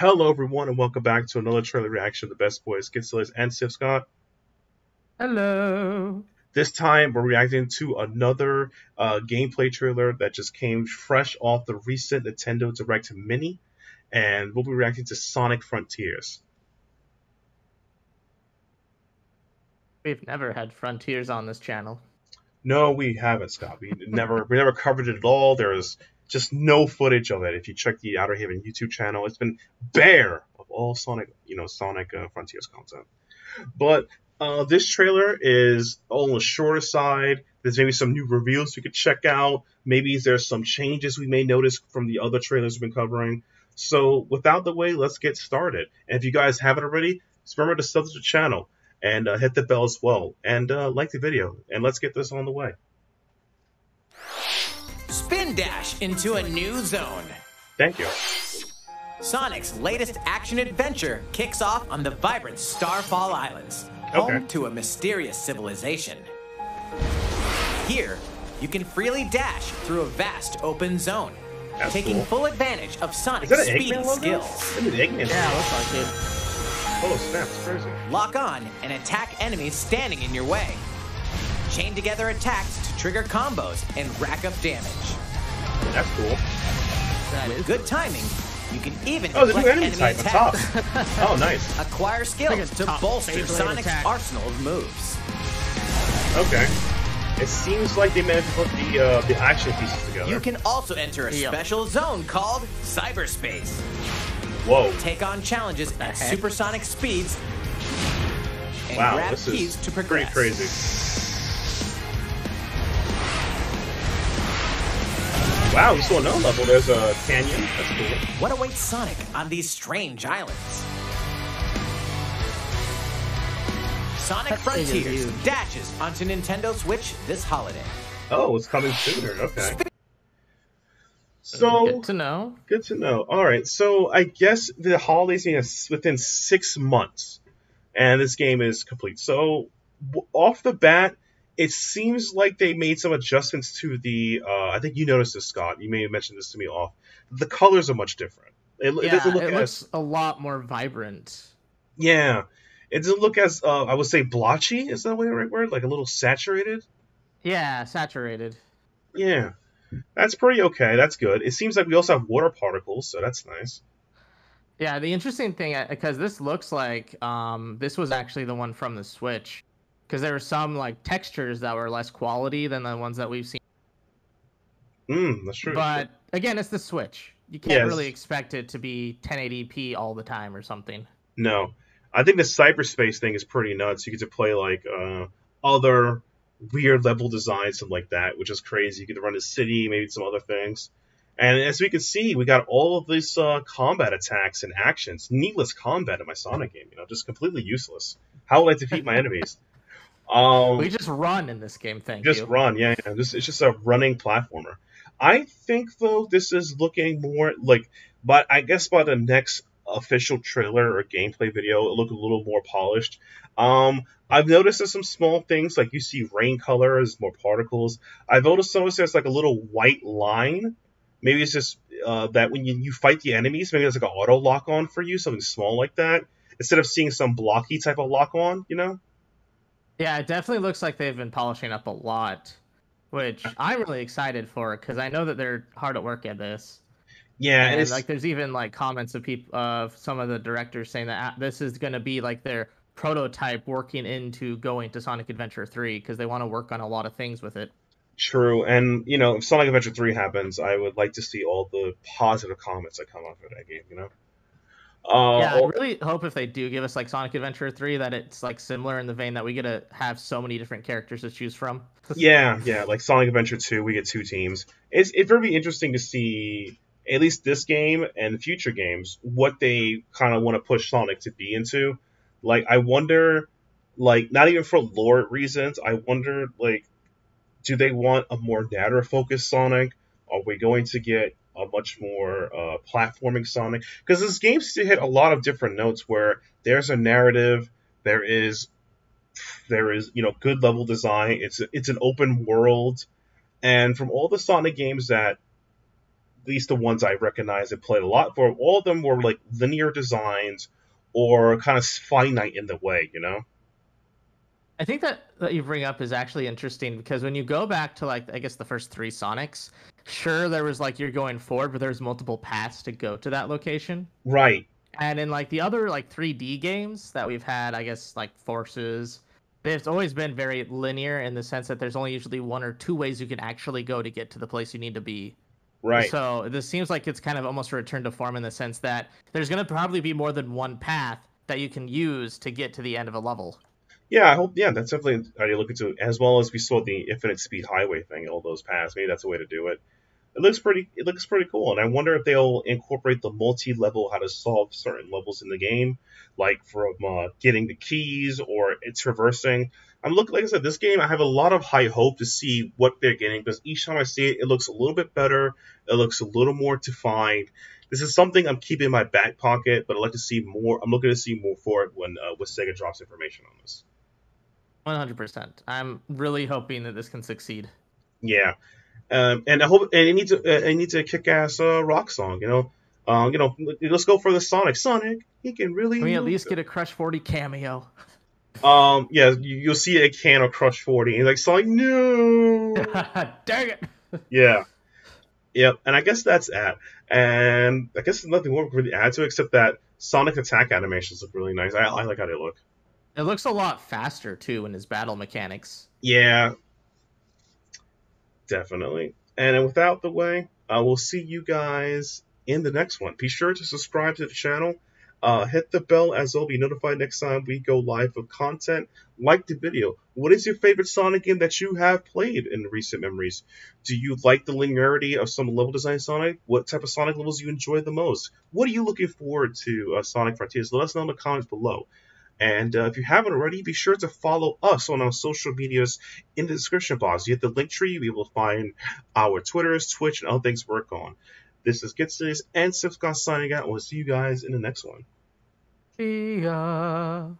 Hello, everyone, and welcome back to another trailer reaction of the Best Boys, Getselious and SithScott. Hello. This time, we're reacting to another uh, gameplay trailer that just came fresh off the recent Nintendo Direct Mini, and we'll be reacting to Sonic Frontiers. We've never had Frontiers on this channel. No, we haven't, Scott. We never we never covered it at all. There's just no footage of it. If you check the Outer Haven YouTube channel, it's been bare of all Sonic, you know, Sonic uh, Frontiers content. But uh, this trailer is on the shorter side. There's maybe some new reveals we could check out. Maybe there's some changes we may notice from the other trailers we've been covering. So without the way, let's get started. And if you guys haven't already, remember to sub to the channel and uh, hit the bell as well and uh, like the video. And let's get this on the way. Spin dash into a new zone. Thank you. Sonic's latest action adventure kicks off on the vibrant Starfall Islands, home Okay. to a mysterious civilization. Here, you can freely dash through a vast open zone, That's taking cool. full advantage of Sonic's that speed Eggman and logo? skills. Look at the Eggman. Yeah, looks like it. Oh, snap. It's crazy. Lock on and attack enemies standing in your way. Chain together attacks to trigger combos and rack up damage. That's cool. That With good timing, you can even Oh, the new deflect enemy type on top. oh, nice. Acquire skills to bolster Sonic's attack. arsenal of moves. Okay. It seems like they managed to put the uh, the action pieces together. You can also enter a Yeah. special zone called cyberspace. Whoa. Take on challenges at supersonic speeds and Wow, grab this keys is to pretty crazy. Wow, we saw another level. There's a canyon. That's cool. What awaits Sonic on these strange islands? Sonic That's Frontiers dashes onto Nintendo Switch this holiday. Oh, it's coming sooner. Okay. So Good to know. Good to know. All right, so I guess the holidays is within six months, and this game is complete. So off the bat, it seems like they made some adjustments to the. Uh, I think you noticed this, Scott. You may have mentioned this to me off. The colors are much different. It, it Yeah, doesn't look it as looks a lot more vibrant. yeah. It doesn't look as uh, I would say blotchy. Is that the right word? Like a little saturated. Yeah, saturated. Yeah, that's pretty okay. That's good. It seems like we also have water particles, so that's nice. Yeah, the interesting thing because this looks like um this was actually the one from the Switch because there were some like textures that were less quality than the ones that we've seen. Mm, that's true. But again, it's the Switch. You can't Yes. really expect it to be 1080p all the time or something. No, I think the cyberspace thing is pretty nuts. You get to play like uh, other weird level designs and like that, which is crazy. You get to run a city, maybe some other things. And as we can see, we got all of these uh, combat attacks and actions. Needless combat in my Sonic game, you know, just completely useless. How will I defeat my enemies? Um, We just run in this game, thank just you. run, yeah, yeah. This it's just a running platformer. I think though this is looking more like, but I guess by the next official trailer or gameplay video, it'll look a little more polished. Um, I've noticed there's some small things like you see rain colors, more particles. I've also noticed there's like a little white line. Maybe it's just uh, that when you, you fight the enemies, maybe there's like an auto lock on for you, something small like that, instead of seeing some blocky type of lock on. You know? Yeah, it definitely looks like they've been polishing up a lot, which I'm really excited for because I know that they're hard at work at this. Yeah, and it's like there's even like comments of people of some of the directors saying that uh, this is going to be like their prototype working into going to Sonic Adventure 3 because they want to work on a lot of things with it. True, and you know, if Sonic Adventure Three happens, I would like to see all the positive comments that come out of that game. You know. Uh, yeah, I really hope if they do give us like Sonic Adventure 3 that it's like similar in the vein that we get to have so many different characters to choose from. yeah, yeah, like Sonic Adventure Two, we get two teams. It's it's very interesting to see at least this game and future games what they kind of want to push Sonic to be into. Like, I wonder, like, not even for lore reasons. I wonder, like, do they want a more narrative focused Sonic? Are we going to get a much more uh, platforming Sonic? Because this game to hit a lot of different notes where there's a narrative, there is there is you know good level design. It's it's an open world, and from all the Sonic games that at least the ones I recognize and played a lot for, all of them were like linear designs or kind of finite in the way, you know. I think that that you bring up is actually interesting because when you go back to like I guess the first three Sonics, sure there was like you're going forward, but there's multiple paths to go to that location. Right. And in like the other like 3D games that we've had, I guess like Forces, it's always been very linear in the sense that there's only usually one or two ways you can actually go to get to the place you need to be. Right. So this seems like it's kind of almost a return to form in the sense that there's going to probably be more than one path that you can use to get to the end of a level. Yeah, I hope. Yeah, that's definitely how you look into. As well as we saw the infinite speed highway thing, all those paths. Maybe that's a way to do it. It looks pretty. It looks pretty cool, and I wonder if they'll incorporate the multi-level how to solve certain levels in the game, like from uh, getting the keys or it's traversing. I'm looking, like I said, this game. I have a lot of high hope to see what they're getting because each time I see it, it looks a little bit better. It looks a little more defined. This is something I'm keeping in my back pocket, but I'd like to see more. I'm looking to see more for it when uh, when Sega drops information on this. One hundred percent. I'm really hoping that this can succeed. Yeah, um, and I hope and it needs a it needs a kick ass uh, rock song. You know, um, you know, let's go for the Sonic. Sonic, he can really. Can we at least get a Crush Forty cameo? Um, yeah, you, will see a can of Crush Forty, and like Sonic, no, dang it. yeah, yep, and I guess that's that. And I guess there's nothing more to really add to it except that Sonic attack animations look really nice. I, I like how they look. It looks a lot faster too in his battle mechanics. Yeah, definitely. And without the way, uh, we'll see you guys in the next one. Be sure to subscribe to the channel. Uh, hit the bell as well. Be notified next time we go live with content. Like the video. What is your favorite Sonic game that you have played in recent memories? Do you like the linearity of some level design Sonic? What type of Sonic levels you enjoy the most? What are you looking forward to uh, Sonic Frontiers? Let us know in the comments below. And uh, if you haven't already, be sure to follow us on our social medias in the description box. You hit the Linktree, you will find our Twitters, Twitch, and other things we work on. This is Getselious and SithScott signing out. We'll see you guys in the next one. See ya.